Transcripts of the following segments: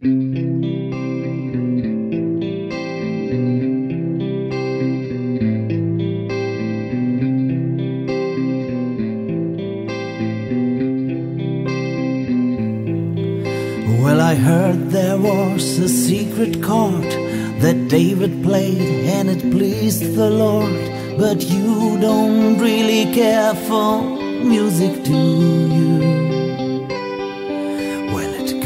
Well, I heard there was a secret chord that David played and it pleased the Lord. But you don't really care for music, do you?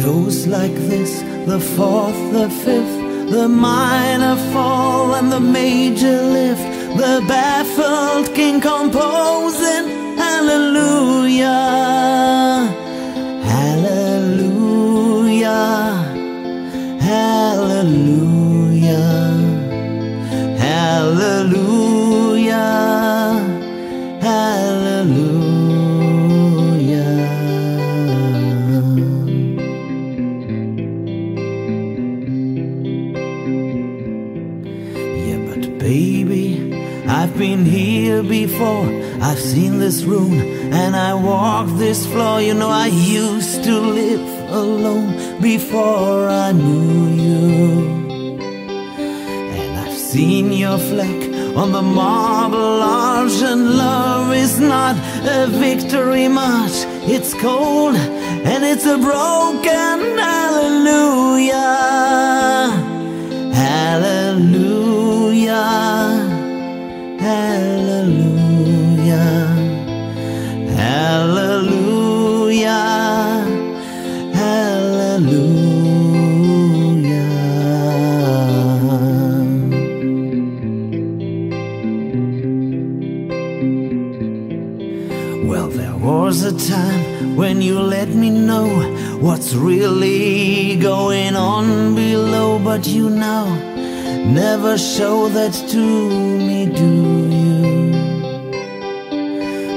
Goes like this the fourth, the fifth, the minor fall, and the major lift. The baffled king composing hallelujah, here before. I've seen this room and I walk this floor. You know, I used to live alone before I knew you. And I've seen your fleck on the marble arch, and love is not a victory march. It's cold and it's a broken hallelujah. Hallelujah. Hallelujah. Hallelujah. Hallelujah. Well, there was a time when you let me know what's really going on below, but you now never show that to me, do you?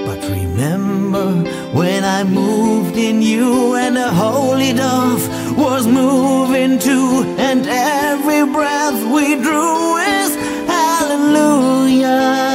But remember when I moved in you and the holy dove was moving too, and every breath we drew is. Hallelujah.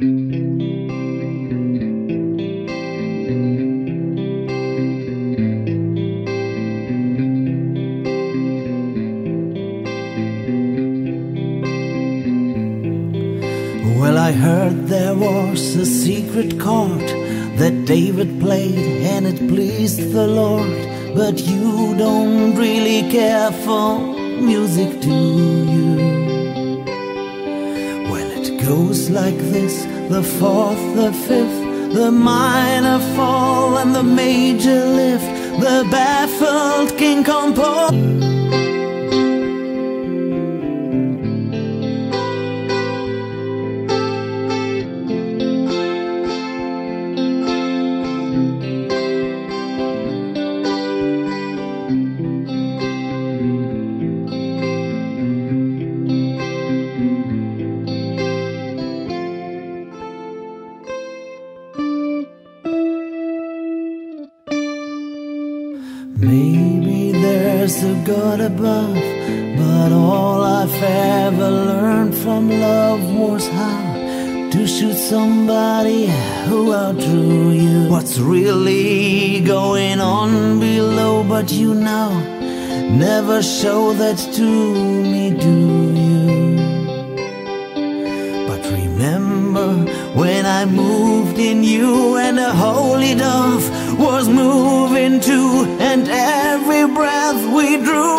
Well, I heard there was a secret chord that David played and it pleased the Lord. But you don't really care for music, do you? Goes like this the fourth, the fifth, the minor fall, and the major lift. The baffled king composed. Above, but all I've ever learned from love was how to shoot somebody who outdrew you. What's really going on below, but you know, never show that to me, do you? But remember when I moved in you and the holy dove was moving too, and every breath we drew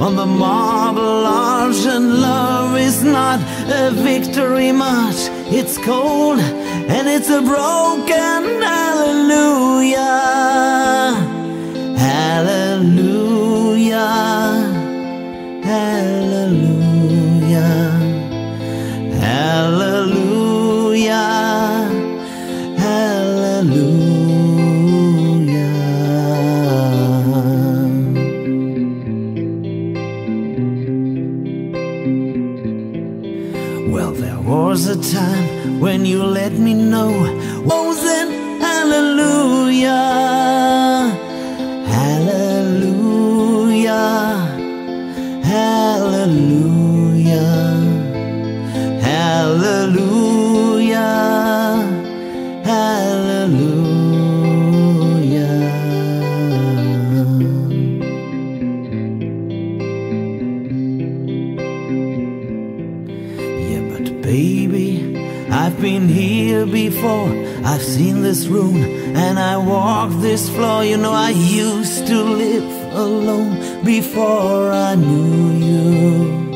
on the marble arch, and love is not a victory march. It's cold and it's a broken hallelujah. Time when you let me know. Was it hallelujah? Hallelujah. Hallelujah. Hallelujah. Hallelujah. Baby, I've been here before. I've seen this room and I walked this floor. You know, I used to live alone before I knew you.